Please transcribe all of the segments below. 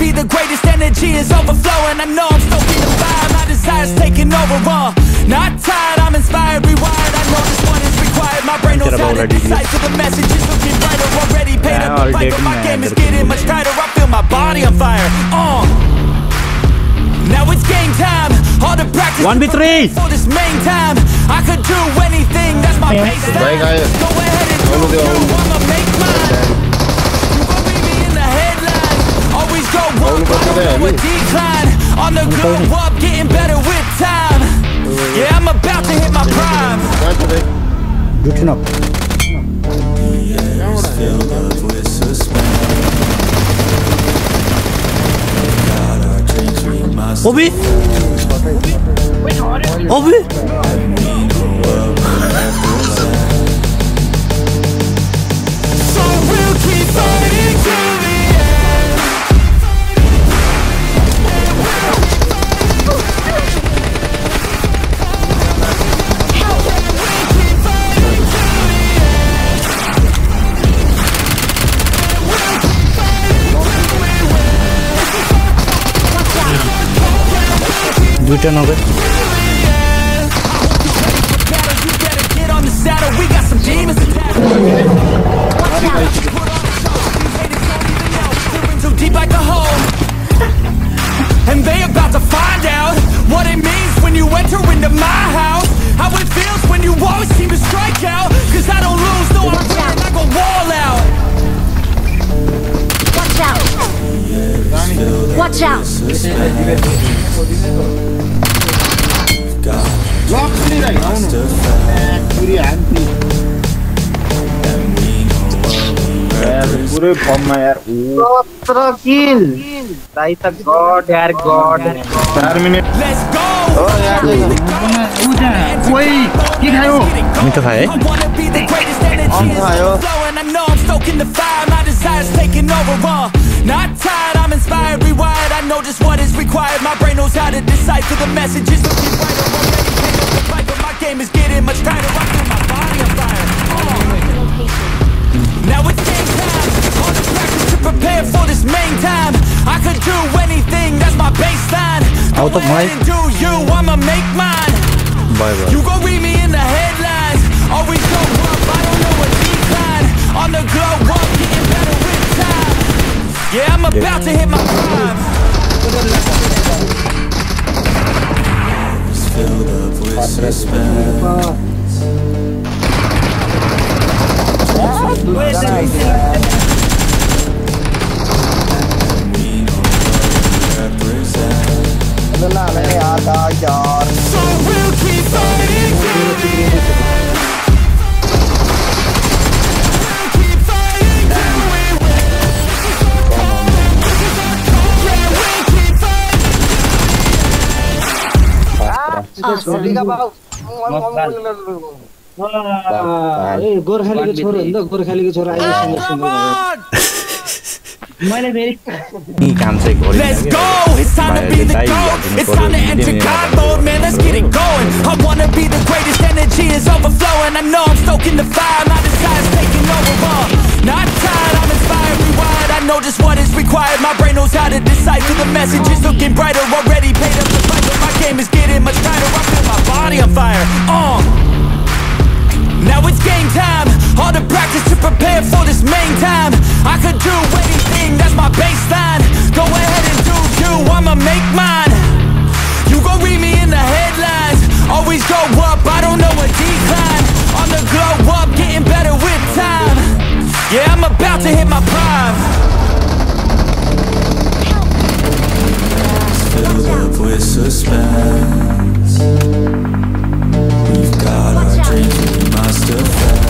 be the greatest, energy is overflowing. I know I'm stoking the fire, my desire's taking over. Uh, not tired, I'm inspired, rewired. I know this one is required. My brain knows how to decipher the messages, looking brighter. Already paid up the fight, but my game is getting much tighter. I feel my body on fire. Uh. Now it's game time. All the practice 1v3. for this main time. I could do anything. That's my baseline. Right. Go ahead and do All of the you. downward decline On the grow up, getting better with time. Yeah, I'm about to hit my prime. Good enough Obi? Obi? A hole. And they about to find out what it means when you enter into my house. How it feels when you always seem to strike out. Cause I don't lose, no, I win. I go wall out. Watch out! Watch out! आउनु पुरी हान्ती पुरै फर्ममा यार सत्र किल दाइ त गड यार गड चार मिनट Let's go. हो यार के खायो मिठो खाए I wanna be the greatest energy is Ayo. overflowing. I know I'm stoking the fire, my desire's taking over. Uh, not tired, I'm inspired, rewired. I know just what is required. My brain knows how to decipher the messages. Looking brighter, already paid game is getting much tighter. I feel my body on fire. Oh. Now it's game time. All the practice to prepare for this main time. I could do anything. That's my baseline. Go Out of mic. And do you? I'ma make mine. Bye bye. You read me in the headlines. Always go up. I don't know decline. On the glow up, getting better with time. Yeah, I'm about yeah. to hit my prime. It's filled up with suspense. So गोर्खालीको छोरो हो नि त गोर्खालीको छोरो आयो सुन्दर सुन्दर भयो। मैले फेरि यी काम चाहिँ गरिँदैन Let's क्या। go! It's time to be भाइहरूले the Dai GOAT. हालिदिनु It's पर्यो, time to enter हिँड्ने God बेलामा। mode, man. Let's get it going. I wanna be the greatest. Energy is overflowing. I know I'm stoking the fire. My desire's taking over. Uh, not tired, I'm inspired, rewired. I know just what is required. My brain knows how to decipher the messages. Looking brighter, already paid up the fight, but my game is getting much tighter. I feel my body on fire. Uh. Now it's game time. All the practice to prepare for this main time. I could do anything, that's my baseline. Go ahead and do you, I'ma make mine. You gon' read me in the headlines. Always go up, I don't know a decline. On the glow up, getting better with time. Yeah, I'm about to hit my prime. Filled up with suspense. We've got our dreams, we must defend.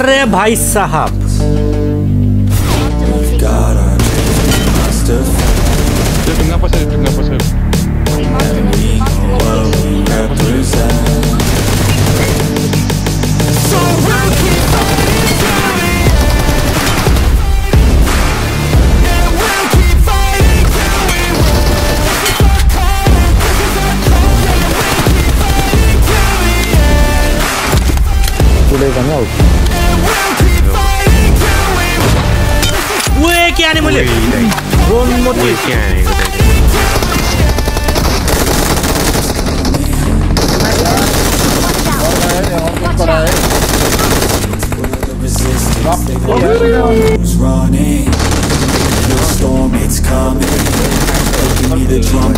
अरे भाई साहब। animal. One more thing. Who's running? The storm it's coming. Give me the drum.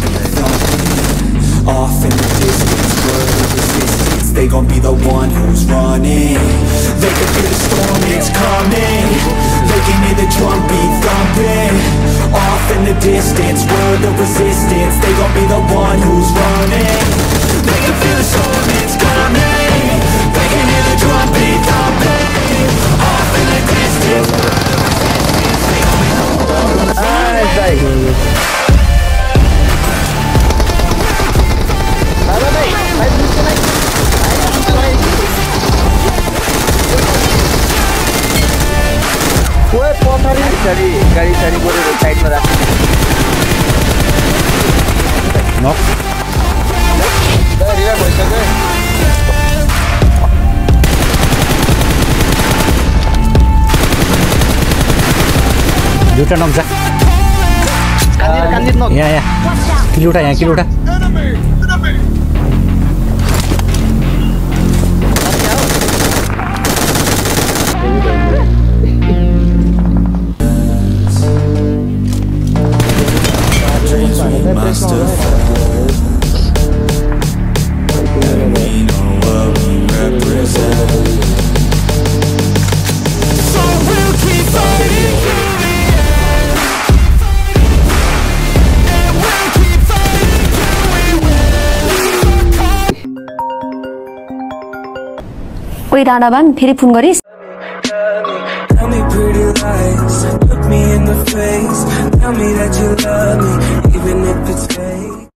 Off in the distance, world resistance. They gon' be the one who's running. They can feel the storm it's coming. They can hear the drum. दुइटा नम्चा कान्दित न यहाँ यहाँ किलोटा यहाँ किलोटा dreams ओइ राणाबान फेरि phone गरिस् Tell me that you love me Even if it's fake